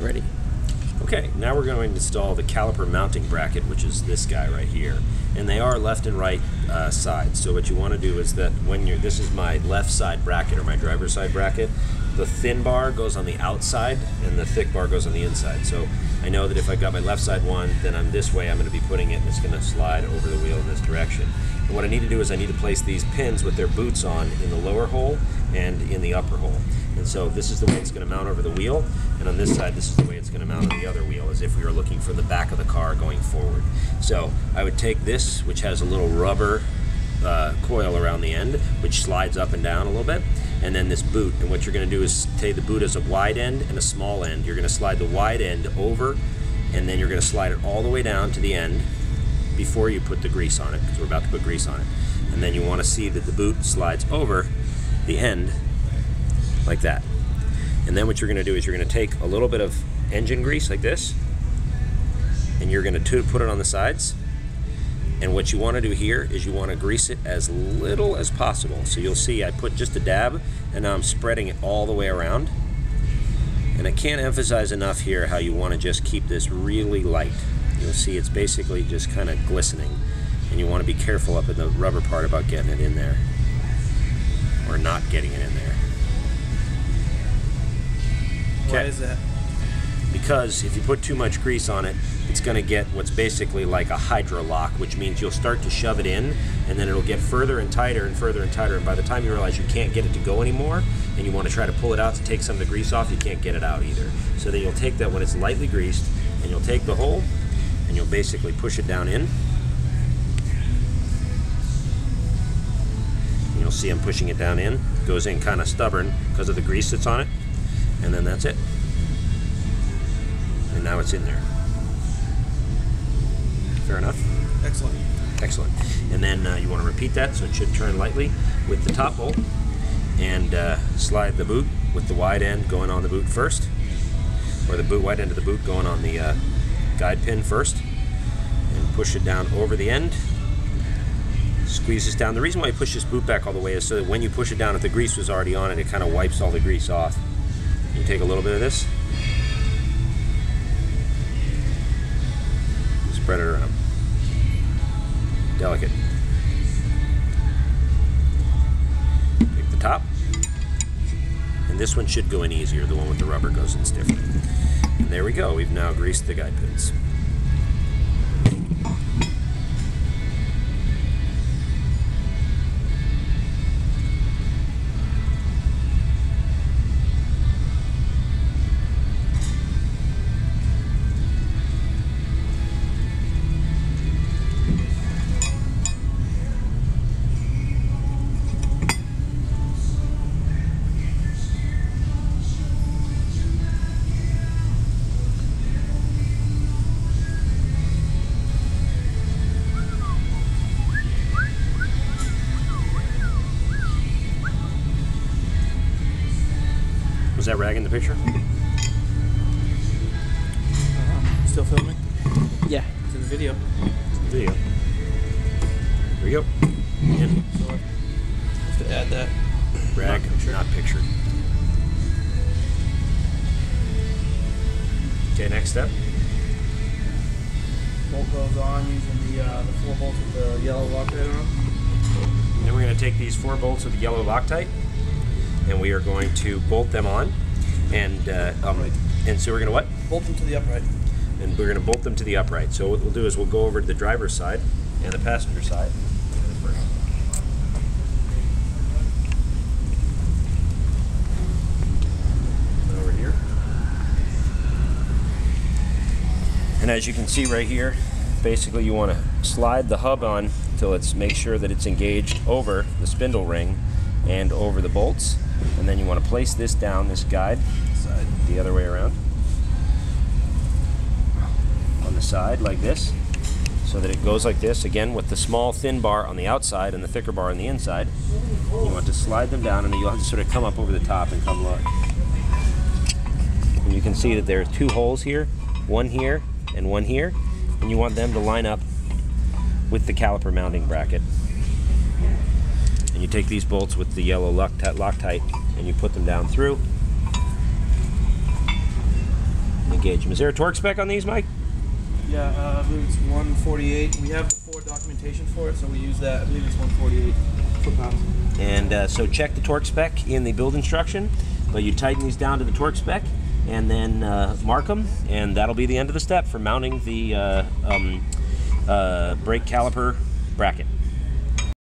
Ready. Okay, now we're going to install the caliper mounting bracket, which is this guy right here. And they are left and right uh, sides. So what you want to do is that when you're, this is my left side bracket or my driver's side bracket, the thin bar goes on the outside and the thick bar goes on the inside. So I know that if I got my left side one, then I'm this way, I'm going to be putting it and it's going to slide over the wheel in this direction. And what I need to do is I need to place these pins with their boots on in the lower hole and in the upper hole. And so this is the way it's going to mount over the wheel, and on this side, this is the way it's going to mount on the other wheel, as if we were looking for the back of the car going forward. So I would take this, which has a little rubber uh, coil around the end, which slides up and down a little bit, and then this boot. And what you're going to do is take the boot as a wide end and a small end. You're going to slide the wide end over, and then you're going to slide it all the way down to the end before you put the grease on it, because we're about to put grease on it. And then you want to see that the boot slides over the end like that. And then what you're going to do is you're going to take a little bit of engine grease like this, and you're going to put it on the sides. And what you want to do here is you want to grease it as little as possible. So you'll see I put just a dab, and now I'm spreading it all the way around. And I can't emphasize enough here how you want to just keep this really light. You'll see it's basically just kind of glistening. And you want to be careful up in the rubber part about getting it in there. Or not getting it in there. Why is that? Because if you put too much grease on it, it's going to get what's basically like a hydro lock, which means you'll start to shove it in, and then it'll get further and tighter and further and tighter. And by the time you realize you can't get it to go anymore, and you want to try to pull it out to take some of the grease off, you can't get it out either. So then you'll take that when it's lightly greased, and you'll take the hole, and you'll basically push it down in. And you'll see I'm pushing it down in. It goes in kind of stubborn because of the grease that's on it and then that's it. Now it's in there. Fair enough? Excellent. Excellent. And then uh, you want to repeat that so it should turn lightly with the top bolt and uh, slide the boot with the wide end going on the boot first, or the boot wide end of the boot going on the uh, guide pin first, and push it down over the end. Squeeze this down. The reason why you push this boot back all the way is so that when you push it down, if the grease was already on it, it kind of wipes all the grease off. You take a little bit of this, spread it around. Delicate. Take the top, and this one should go in easier. The one with the rubber goes in stiffer. And there we go. We've now greased the guide pins. That rag in the picture? Uh-huh. Still filming? Yeah. It's in the video. Video. Here we go. In. So I have to add that. Rag, Not pictured. not pictured. Okay, next step. Bolt goes on using the uh, the four bolts with the yellow Loctite on. Then we're going to take these four bolts of the yellow Loctite, and we are going to bolt them on, and uh, um, and so we're going to what? Bolt them to the upright. And we're going to bolt them to the upright. So what we'll do is we'll go over to the driver's side and the passenger side. Over here. And as you can see right here, basically you want to slide the hub on till it's make sure that it's engaged over the spindle ring and over the bolts. And then you want to place this down, this guide, side, the other way around, on the side like this, so that it goes like this, again with the small thin bar on the outside and the thicker bar on the inside. You want to slide them down and you'll have to sort of come up over the top and come look. And you can see that there are two holes here, one here and one here, and you want them to line up with the caliper mounting bracket. Take these bolts with the yellow Loctite, Loctite and you put them down through. And engage them. Is there a torque spec on these, Mike? Yeah, uh, I believe it's 148. We have the Ford documentation for it, so we use that. I believe it's 148 foot pounds. And uh, so check the torque spec in the build instruction, but you tighten these down to the torque spec and then uh, mark them, and that'll be the end of the step for mounting the uh, um, uh, brake caliper bracket.